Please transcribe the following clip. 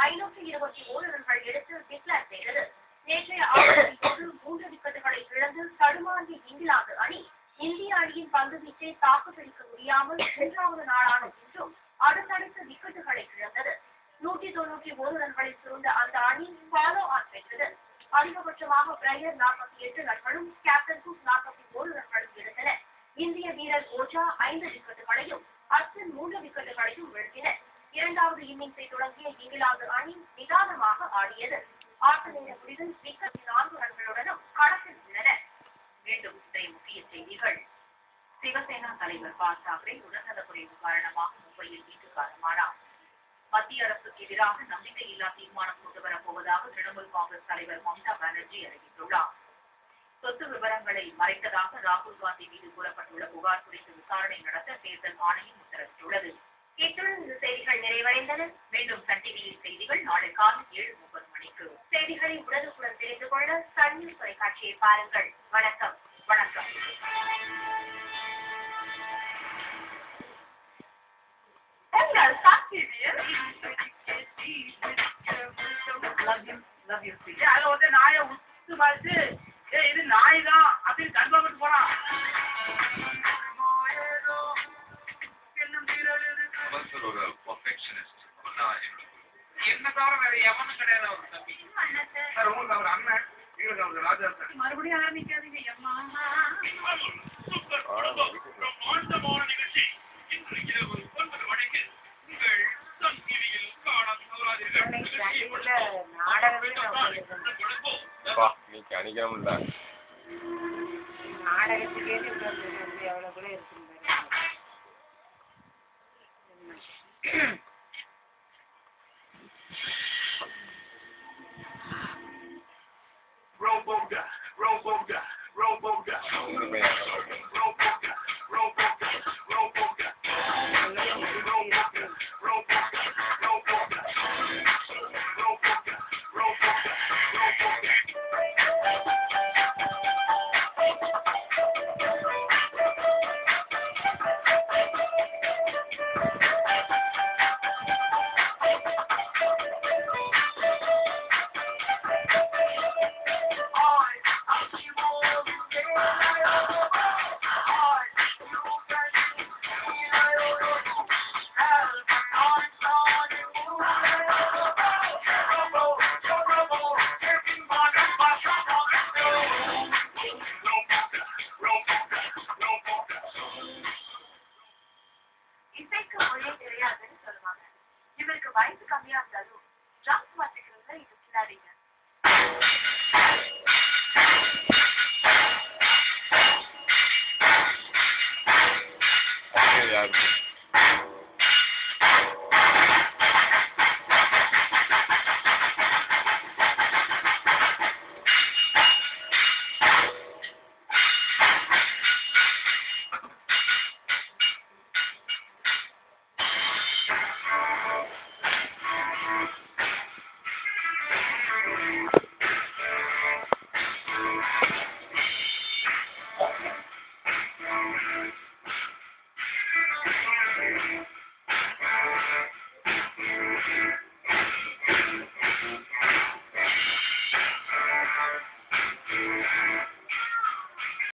ஐநூற்றி இருபத்தி ஓரு ரன்கள் எடுத்து டிக்ளேர் செய்தது. நேற்றைய ஆட்டத்தில் மூன்று விக்கெட்டுகளை இழந்து தடுமாறிய இங்கிலாந்து அணி இந்திய அணியின் பந்து வீச்சை தாக்கு பிடிக்க முடியாமல் மூன்றாவது நாளான இன்றும் அடுத்தடுத்த விக்கெட்டுகளை இழந்தது. நூற்றி தொன்னூற்றி ஒரு ரன்களை சுருண்ட அந்த அணி ஃபாலோ ஆன் பெற்றது அதிகபட்சமாக பிரையர் நாற்பத்தி எட்டு ரன்களும் கேப்டன் குக் நாற்பத்தி ஒரு ரன்களும் எடுத்தனர் இந்திய வீரர் ஓஜா ஐந்து விக்கெட்டுகளையும் அர்ஜுன் இரண்டாவது இன்னிங்ஸை தொடங்கிய இங்கிலாந்து அணி நிதானமாக ஆடியது. ஆட்ட நேர முடிவில் விக்கெட் நான்கு ரன்களுடனும் களத்தில் உள்ளனர் மீண்டும் இன்றைய முக்கிய செய்திகள். சிவசேனா தலைவர் ப. தாக்கரே உடல்நலக்குறைவு காரணமாக மும்பையில் வீட்டு காலமானார் மத்திய அரசுக்கு எதிராக நம்பிக்கையில்லா தீர்மானம் கொண்டு வரப்போவதாக திரிணாமுல் காங்கிரஸ் தலைவர் மம்தா பானர்ஜி அறிவித்துள்ளார். சொத்து விவரங்களை மறைத்ததாக ராகுல் காந்தி மீது கூறப்பட்டுள்ள புகார் குறித்து விசாரணை நடத்த தேர்தல் ஆணையம் செய்திகள் நிறைவடைந்தன. மீண்டும் சன் செய்திகள் நாளை காலை ஏழு முப்பது மணிக்கு. செய்திகளை உடனுக்குடன் தெரிந்து கொள்ள சன் நியூஸ் தொலைக்காட்சியை பாருங்கள். வணக்கம். வணக்கம். உங்கள் சன் டிவியில் யூ ஏய், அதுல வந்து நாயை உத்து பார்த்து ஏய் இது நாய் தான் அப்படின்னு கன்ஃபார்ம் போறான் கமல் சார் என்ன தவிர வேற எவனும் கிடையாது அவர் தம்பி சார் உங்களுக்கு அவர் அண்ணன் எங்களுக்கு அவர் ராஜா சார் மறுபடியும் ஆரம்பிக்காதீங்க அம்மா பிரம்மாண்டமான நிகழ்ச்சி இன்று இரவு ஒன்பது மணிக்கு உங்கள் சன் டிவியில் காண அப்பா நீ கணிக்க முடியல கூட Robo God, Robo God, Robo God. வழியே தெரியாதுன்னு சொல்லுவாங்க இவருக்கு வயசு கம்மியா இருந்தாலும் ட்ரங்க்ஸ் மாத்திக்கிறதுல இது கில்லாடிங்க Yeah.